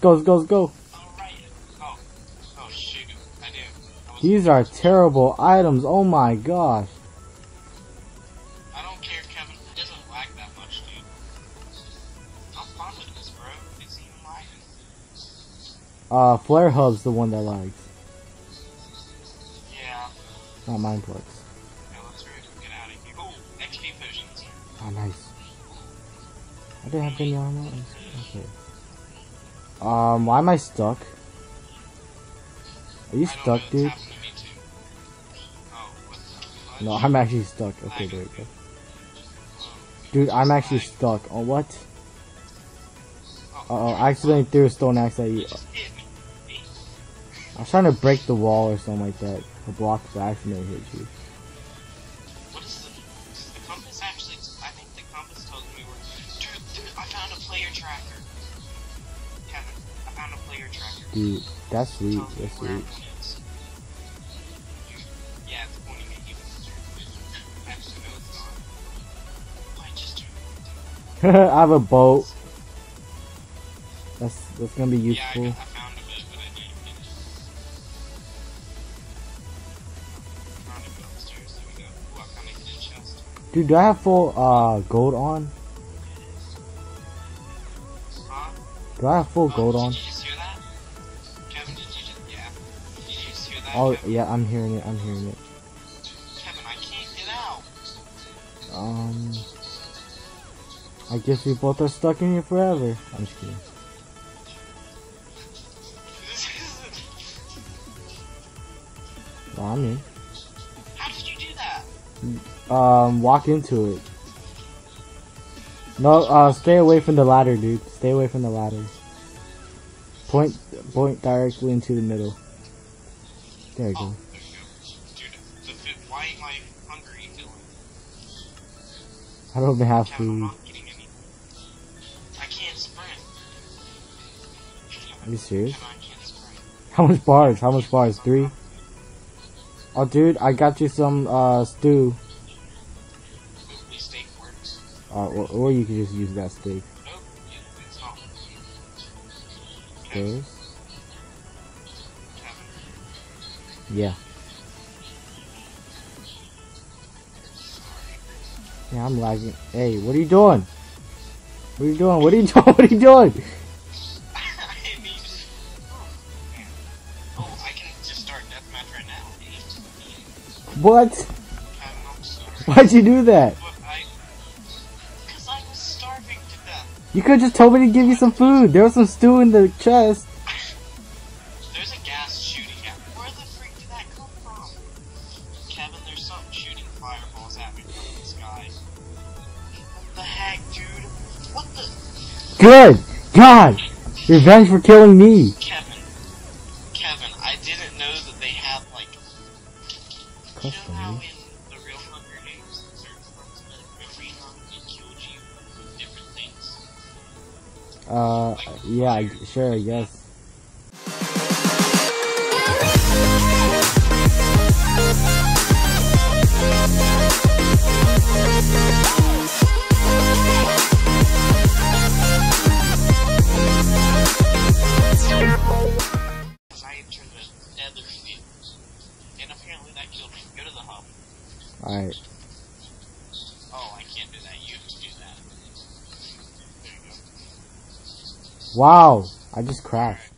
go, let's go, let's go. Alright. Oh. Oh, shoot. I knew. I These are terrible items. Oh my gosh. I don't care, Kevin. It doesn't lag that much, dude. I'm fine with this, bro. It's even lagging. Uh, Flare Hub's the one that lags. Yeah. Not Mineplex. Yeah, let's hurry up and get out of here. Oh, XP potions. Oh, nice. I didn't have any armor. Um, why am I stuck? Are you stuck, dude? happened to me too. Oh, No. I'm actually stuck. Okay, there we go. Dude, I'm actually stuck. Oh, what? Uh oh, I accidentally threw a stone axe at you. Just hit me. Hey, I was trying to break the wall or something like that. To block the accidentally hit you. What is the, does the compass actually, I think the compass tells me where, dude, dude, I found a player tracker. Dude, that's sweet. That's sweet. yeah. I have a boat. That's that's gonna be useful. chest. Dude, do I have full uh gold on? Do I have full gold on? Oh yeah, I'm hearing it. I'm hearing it. Kevin, I can't get out. Um, I guess we both are stuck in here forever. I'm just kidding. Well, I'm in. How did you do that? Um, walk into it. No, uh, stay away from the ladder, dude. Stay away from the ladder. Point, point directly into the middle. There you Oh, go. there you go. Dude, the why am I hungry feeling? I don't have food. not getting any. I can't sprint. Are you serious? Kevin, I can't sprint. How much bars? How much bars? Three? Oh, dude, I got you some, uh, stew. Hopefully steak works. Uh, or, or you can just use that steak. Nope, yeah, it's Yeah. Yeah, I'm lagging. Hey, what are you doing? What are you doing? What are you doing? What are you doing? What? Why'd you do that? I. I. You could've just told me to give you some food. There was some stew in the chest. Something shooting fireballs at me from the sky. What the heck, dude? What the? Good! God! Revenge for killing me! Kevin. Kevin, I didn't know that they have, like. You know how in the real Hunger Games, certain parts of the arena, it killed you with different things? Uh, yeah, I- sure, I guess. Wow! I just crashed.